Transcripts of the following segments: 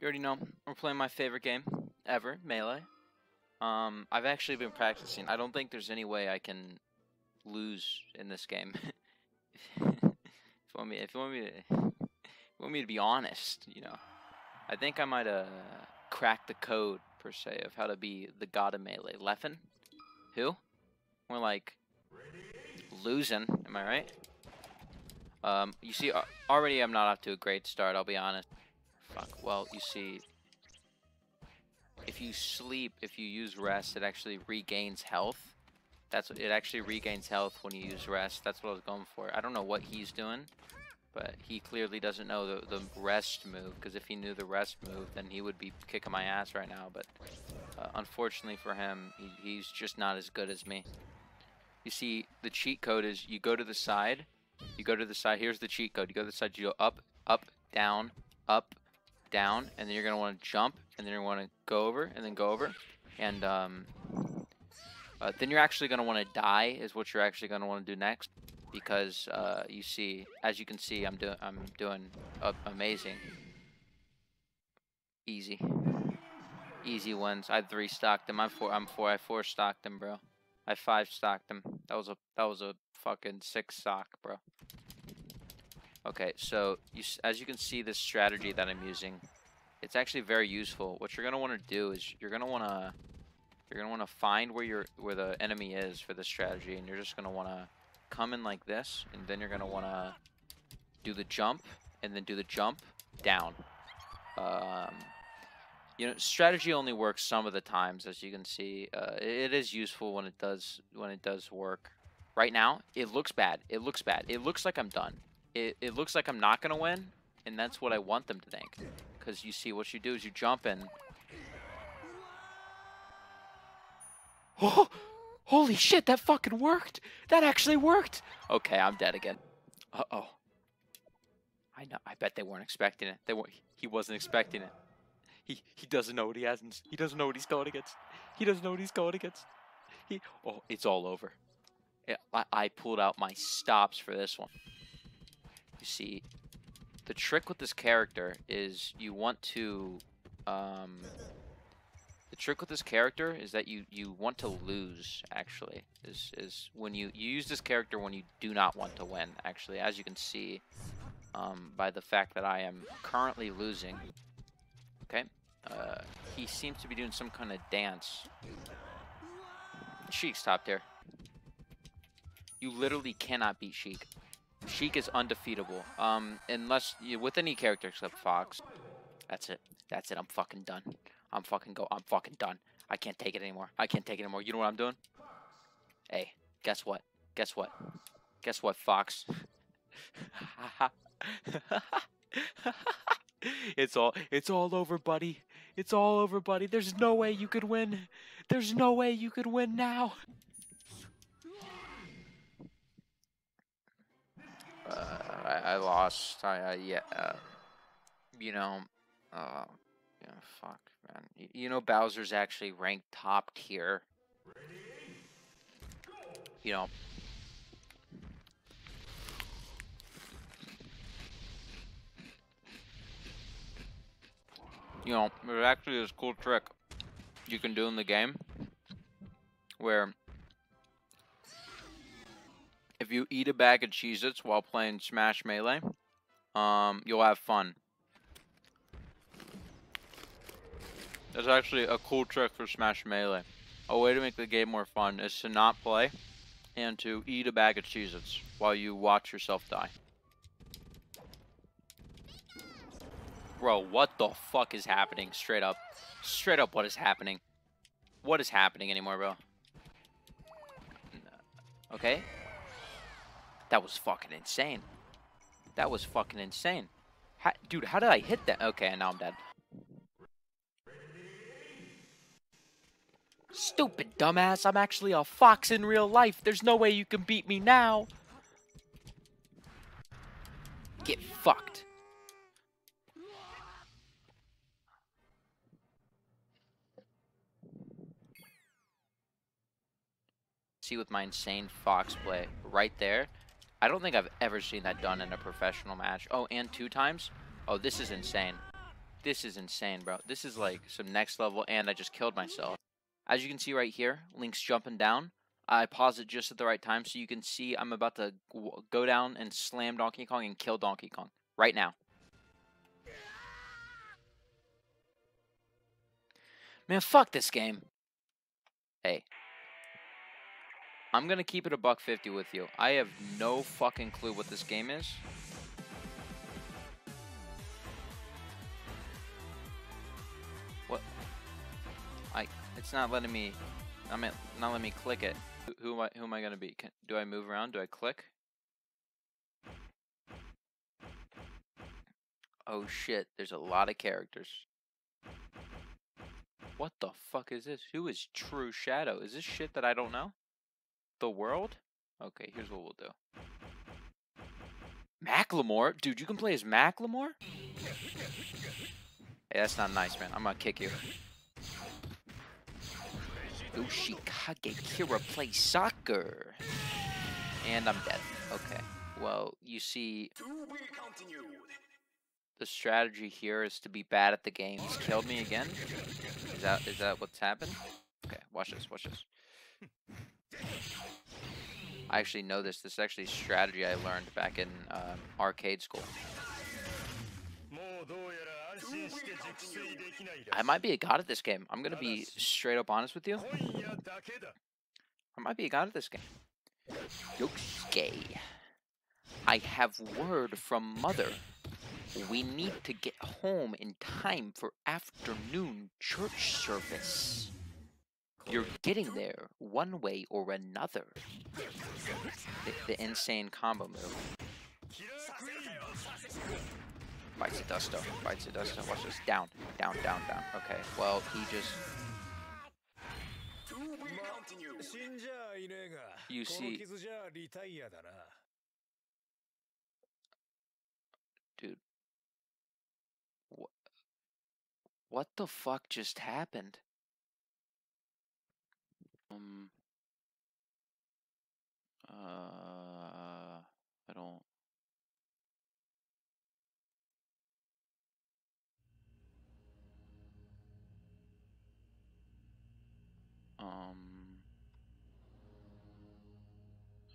You already know, we're playing my favorite game ever, Melee. Um, I've actually been practicing. I don't think there's any way I can lose in this game. if you want me, if you want me to, you want me to be honest, you know, I think I might uh crack the code per se of how to be the god of melee. Leffen, who? More like losing. Am I right? Um, you see, already I'm not off to a great start. I'll be honest. Fuck. Well, you see, if you sleep, if you use rest, it actually regains health. That's what, it actually regains health when you use rest. That's what I was going for. I don't know what he's doing, but he clearly doesn't know the, the rest move, because if he knew the rest move, then he would be kicking my ass right now, but uh, unfortunately for him, he, he's just not as good as me. You see, the cheat code is you go to the side, you go to the side, here's the cheat code, you go to the side, you go up, up, down, up, down, and then you're going to want to jump, and then you want to go over, and then go over, and um, uh, then you're actually going to want to die is what you're actually going to want to do next, because uh, you see, as you can see, I'm doing I'm doing uh, amazing, easy, easy wins. I three stocked them. I'm four. I'm four. I four stocked them, bro. I five stocked them. That was a that was a fucking six stock, bro. Okay, so you, as you can see, this strategy that I'm using, it's actually very useful. What you're gonna want to do is you're gonna want to you're gonna want to find where your where the enemy is for this strategy, and you're just gonna want to come in like this, and then you're gonna want to do the jump, and then do the jump down. Um, you know, strategy only works some of the times, as you can see. Uh, it is useful when it does when it does work. Right now, it looks bad. It looks bad. It looks like I'm done it, it looks like I'm not going to win, and that's what I want them to think. Because you see, what you do is you jump in. Oh! Holy shit, that fucking worked! That actually worked! Okay, I'm dead again. Uh-oh. I know. I bet they weren't expecting it. They weren't. He wasn't expecting it. He he doesn't know what he hasn't. He doesn't know what he's going against. He doesn't know what he's going against. He. Oh, it's all over. I, I pulled out my stops for this one. You see, the trick with this character is you want to, um, the trick with this character is that you, you want to lose, actually, is, is when you, you use this character when you do not want to win, actually, as you can see, um, by the fact that I am currently losing. Okay, uh, he seems to be doing some kind of dance. Sheik's top tier. You literally cannot beat Sheik. Sheik is undefeatable. Um, unless you, with any character except Fox. That's it. That's it. I'm fucking done. I'm fucking go. I'm fucking done. I can't take it anymore. I can't take it anymore. You know what I'm doing? Hey, guess what? Guess what? Guess what, Fox? it's all it's all over, buddy. It's all over, buddy. There's no way you could win. There's no way you could win now. I, I lost. I, I yeah. Uh, you know, uh, yeah, fuck, man. You, you know, Bowser's actually ranked top tier. You know. You know, there's actually this cool trick you can do in the game where if you eat a bag of Cheez-Its while playing Smash Melee, um, you'll have fun. That's actually a cool trick for Smash Melee. A way to make the game more fun is to not play and to eat a bag of Cheez-Its while you watch yourself die. Bro, what the fuck is happening? Straight up. Straight up, what is happening? What is happening anymore, bro? Okay, that was fucking insane. That was fucking insane. How, dude, how did I hit that? Okay, now I'm dead. Stupid dumbass, I'm actually a fox in real life. There's no way you can beat me now. Get fucked. See with my insane fox play right there. I don't think I've ever seen that done in a professional match. Oh, and two times? Oh, this is insane. this is insane, bro. This is like some next level, and I just killed myself. As you can see right here, Link's jumping down. I pause it just at the right time so you can see I'm about to go down and slam Donkey Kong and kill Donkey Kong right now. Man, fuck this game. Hey. I'm gonna keep it a buck fifty with you. I have no fucking clue what this game is. What? I. It's not letting me. I mean, not letting me click it. Who, who am I? Who am I gonna be? Can, do I move around? Do I click? Oh shit! There's a lot of characters. What the fuck is this? Who is True Shadow? Is this shit that I don't know? The world? Okay, here's what we'll do. Macklemore? Dude, you can play as Macklemore? Hey, that's not nice, man. I'm gonna kick you. Yoshikage Kira plays soccer. And I'm dead. Okay. Well, you see, the strategy here is to be bad at the game. He's killed me again. Is that is that what's happened? Okay, watch this, watch this. I actually know this. This is actually strategy I learned back in um, arcade school. I might be a god at this game. I'm gonna be straight up honest with you. I might be a god at this game. Yosuke. I have word from mother. We need to get home in time for afternoon church service. You're getting there one way or another. The, the insane combo move. Bites the dusto. Bites the dusto. Watch this. Down. Down, down, down. Okay. Well, he just... You see... Dude. What, what the fuck just happened? Um. Uh, I don't. Um.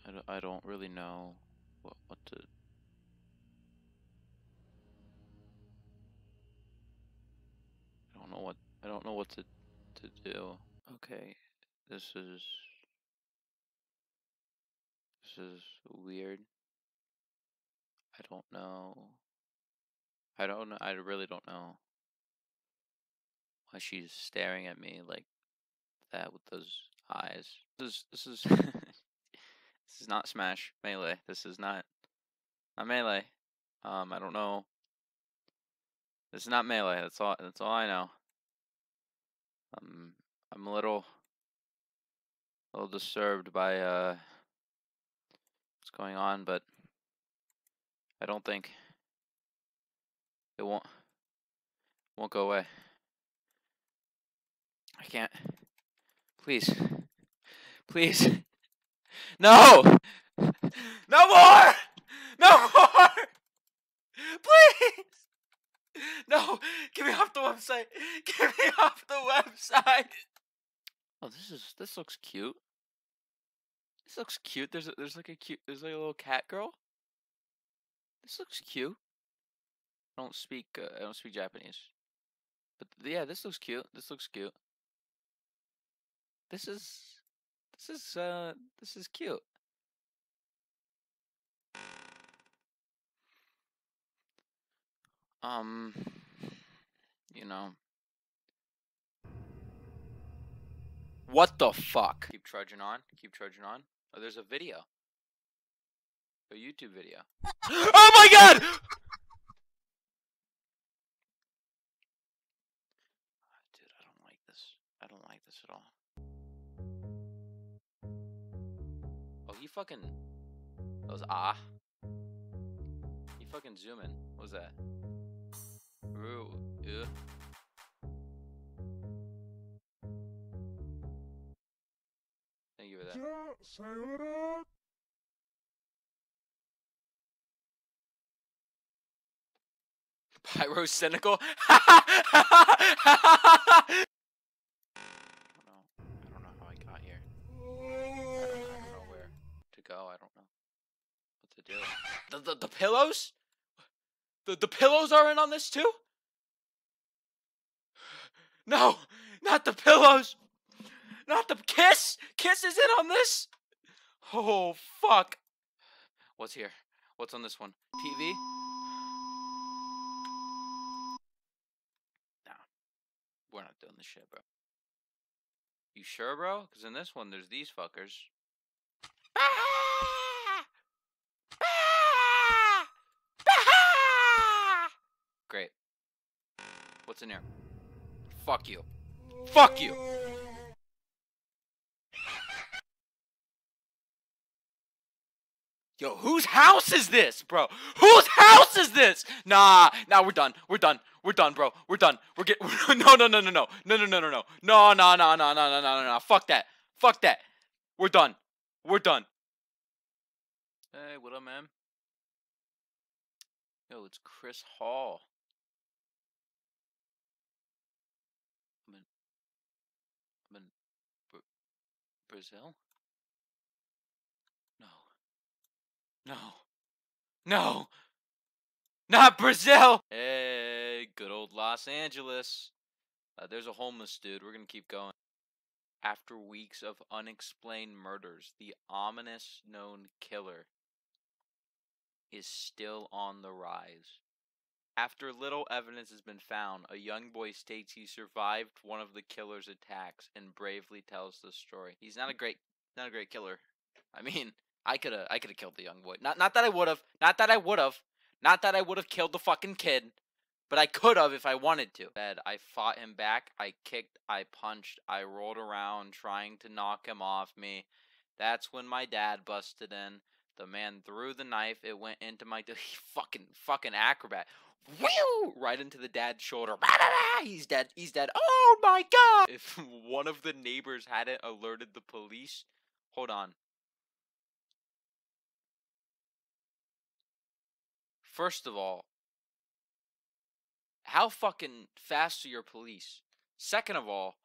I don't, I don't really know what, what to. I don't know what I don't know what to to do. Okay, this is this is weird. I don't know. I don't know. I really don't know why she's staring at me like that with those eyes. This is this is this is not Smash Melee. This is not not Melee. Um, I don't know. This is not Melee. That's all. That's all I know. Um, I'm a little a little disturbed by uh, what's going on, but I don't think it won't won't go away. I can't. Please, please, no, no more, no more, please. No, get me off the website. Get me off the website. Oh, this is this looks cute. This looks cute. There's a, there's like a cute there's like a little cat girl. This looks cute. I don't speak uh, I don't speak Japanese. But yeah, this looks cute. This looks cute. This is this is uh this is cute. Um you know What the fuck? Keep trudging on. Keep trudging on. Oh, there's a video. A YouTube video. oh my god! Dude, I don't like this. I don't like this at all. Oh, he fucking... That was ah. He fucking zoom in. What was that? Ooh, ew. Where to go. I don't know what to do. The the, the pillows? The the pillows are in on this too? No, not the pillows. Not the kiss. Kiss is in on this. Oh fuck. What's here? What's on this one? TV? Nah. We're not doing this shit, bro. You sure, bro? Because in this one, there's these fuckers. Great. What's in here? Fuck you. Fuck you! Yo, whose house is this, bro? Whose house is this? Nah, nah, we're done. We're done. We're done, bro. We're done. We're get. No, no, no, no, no, no, no, no, no, no, no, no, no, no, no, no, no, no, no. Fuck that. Fuck that. We're done. We're done. Hey, what up, man? Yo, it's Chris Hall. I'm in. I'm in Br Brazil. No. No. No. Not Brazil. Hey, good old Los Angeles. Uh, there's a homeless dude. We're going to keep going. After weeks of unexplained murders, the ominous known killer is still on the rise. After little evidence has been found, a young boy states he survived one of the killer's attacks and bravely tells the story. He's not a great not a great killer. I mean, I could have I could have killed the young boy. Not not that I would have. Not that I would have. Not that I would have killed the fucking kid. But I could have if I wanted to. Said I fought him back. I kicked. I punched. I rolled around trying to knock him off me. That's when my dad busted in. The man threw the knife. It went into my fucking fucking acrobat. Whew! Right into the dad's shoulder. He's dead. He's dead. Oh my god! If one of the neighbors hadn't alerted the police, hold on. First of all, how fucking fast are your police? Second of all,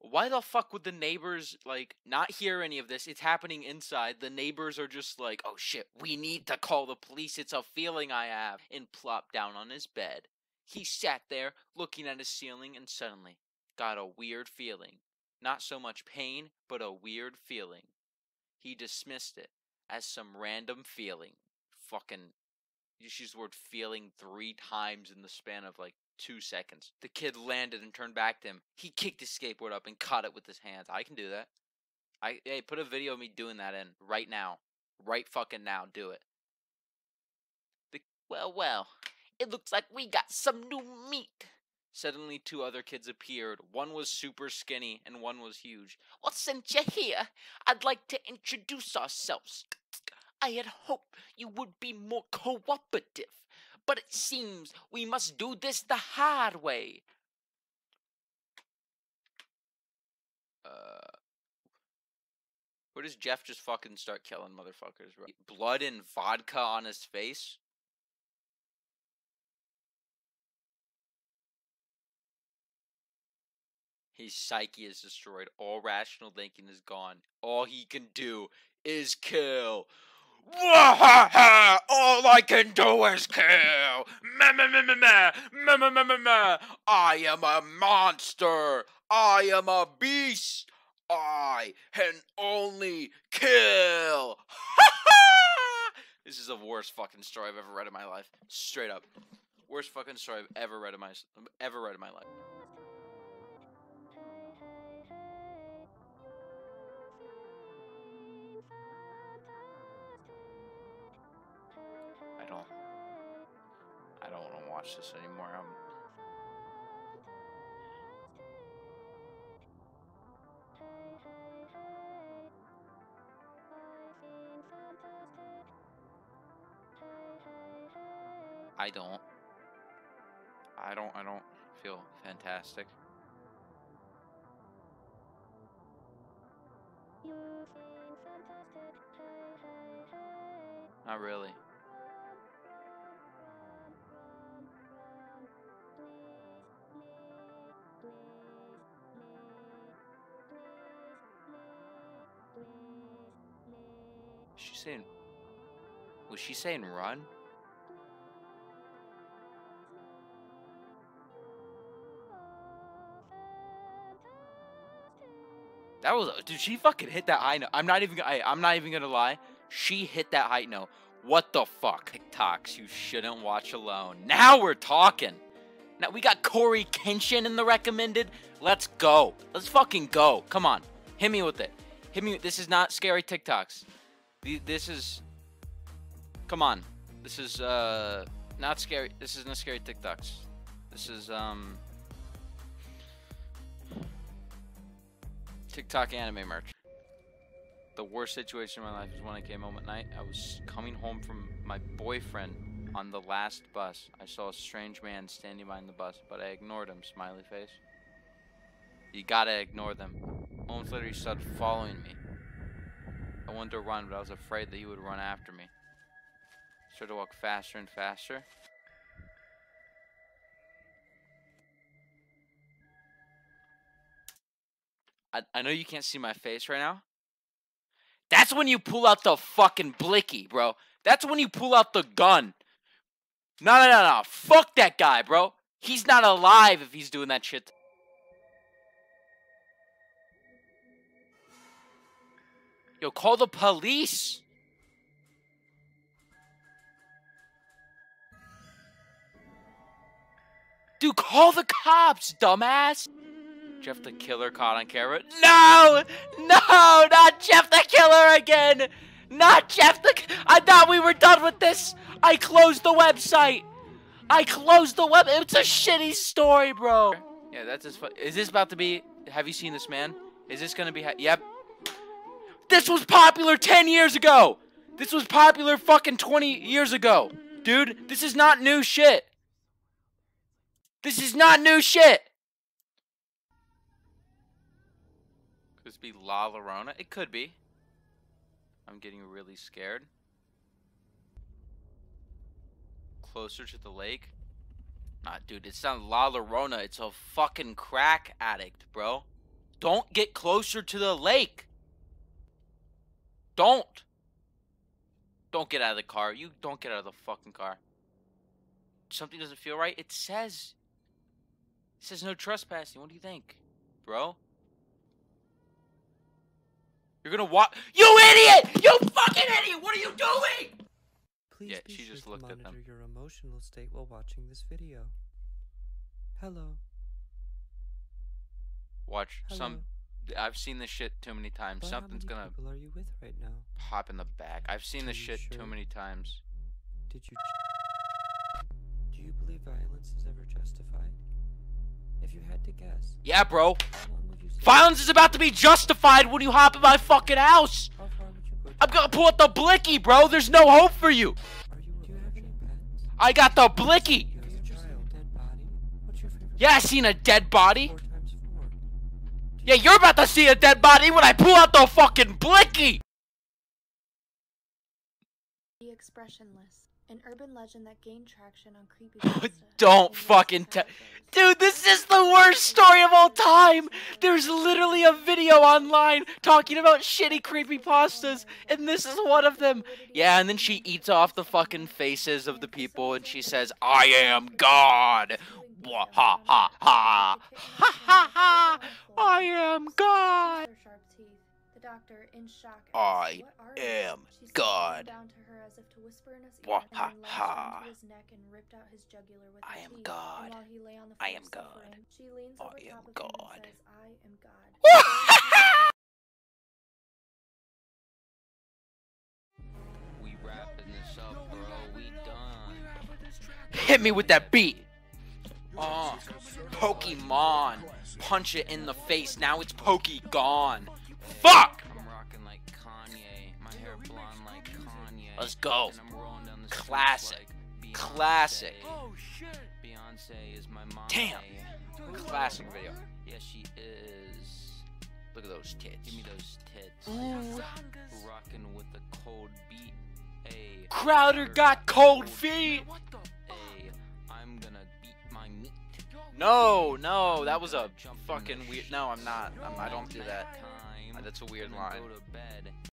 why the fuck would the neighbors like not hear any of this? It's happening inside. The neighbors are just like, "Oh shit, we need to call the police. It's a feeling I have." And plop down on his bed. He sat there looking at his ceiling and suddenly got a weird feeling. Not so much pain, but a weird feeling. He dismissed it as some random feeling. Fucking just used the word feeling three times in the span of like two seconds. The kid landed and turned back to him. He kicked his skateboard up and caught it with his hands. I can do that. I hey, put a video of me doing that in right now. Right fucking now. Do it. The, well, well. It looks like we got some new meat. Suddenly, two other kids appeared. One was super skinny and one was huge. Well, since you're here, I'd like to introduce ourselves. I had hoped you would be more cooperative, but it seems we must do this the hard way. Uh, where does Jeff just fucking start killing motherfuckers, bro? Blood and vodka on his face? His psyche is destroyed. All rational thinking is gone. All he can do is kill. All I can do is kill. Meh, meh, meh, meh, meh. I am a monster. I am a beast. I can only kill. this is the worst fucking story I've ever read in my life. Straight up. Worst fucking story I've ever read in my ever read in my life. Watch this anymore. I'm I don't. I don't I don't feel fantastic. Not really. She saying? Was she saying run? That was dude. She fucking hit that high note. I'm not even. I, I'm not even gonna lie. She hit that high note. What the fuck? TikToks you shouldn't watch alone. Now we're talking. Now we got Corey Kenshin in the recommended. Let's go. Let's fucking go. Come on. Hit me with it. Hit me. This is not scary TikToks. This is. Come on. This is uh not scary. This isn't scary TikToks. This is um. TikTok anime merch. The worst situation in my life is when I came home at night. I was coming home from my boyfriend on the last bus. I saw a strange man standing behind the bus, but I ignored him, smiley face. You gotta ignore them. Moments later, he started following me. I wanted to run, but I was afraid that he would run after me. Started to walk faster and faster. I, I know you can't see my face right now. That's when you pull out the fucking blicky, bro. That's when you pull out the gun. No, no, no, no. Fuck that guy, bro. He's not alive if he's doing that shit. Yo, call the police. Dude, call the cops, dumbass. Jeff the Killer caught on camera. No! No! Not Jeff the Killer again! Not Jeff the... I thought we were done with this! I closed the website! I closed the web... It's a shitty story, bro! Yeah, that's as. Is this about to be... Have you seen this man? Is this gonna be... Yep. This was popular 10 years ago! This was popular fucking 20 years ago! Dude, this is not new shit! This is not new shit! Could this be La Llorona? It could be. I'm getting really scared. Closer to the lake? Nah, dude, it's not La Llorona. It's a fucking crack addict, bro. Don't get closer to the lake. Don't. Don't get out of the car. You don't get out of the fucking car. Something doesn't feel right. It says. It says no trespassing. What do you think, bro? You're gonna walk. You idiot! You fucking idiot! What are you doing? Please yeah, be she sure just to looked at monitor them. your emotional state while watching this video. Hello. Watch Hello. some. I've seen this shit too many times. But Something's how many gonna people are you with right now? pop in the back. I've seen Are this you shit too many times. Did you? Do you believe violence is ever justified? If you had to guess, Yeah, bro. how long would you stay? Violence is about to be justified when you hop in my fucking house. How far would you go? I'm gonna pull out the blicky, bro. There's no hope for you. Are you Do you have any pets? I got the blicky. You have a child. Dead body. What's your favorite? Yeah, I seen a dead body. Four times four. Yeah, you're about to see a dead body when I pull out the fucking blicky. The Expressionless, an urban legend that gained traction on creepy. Don't fucking recent te- episodes. Dude, this is the worst story of all time. There's literally a video online talking about shitty creepy pastas, and this is one of them. Yeah, and then she eats off the fucking faces of the people, and she says, I am God. Wah, ha, ha, ha. Ha, ha, ha. I am God. Sharp teeth. The doctor, in shock, I asks, "What are you?" am God. down to her as if to whisper in his ear, Wah, ha, ha. his neck and ripped out his jugular with I am. God. While he lay on the I am God. She leans I over am top of him God. and says, I am God. We wrapping this up, bro. We done. Hit me with that beat. Oh, Pokemon. Punch it in the face. Now it's Pokey gone. Fuck! I'm rocking like Kanye. My hair blonde like Kanye. Let's go. And I'm rolling down the streets Classic. Classic. Oh shit. Beyonce is my mom. Damn. Classic video. Yeah, she is. Look at those tits. Give me those tits. Ooh. Rocking with the cold beat. Crowder got cold feet. What Ay. I'm gonna beat my meat. No, no, that was a fucking weird. No, I'm not. I'm, I don't do that. That's a weird line. Go to bed.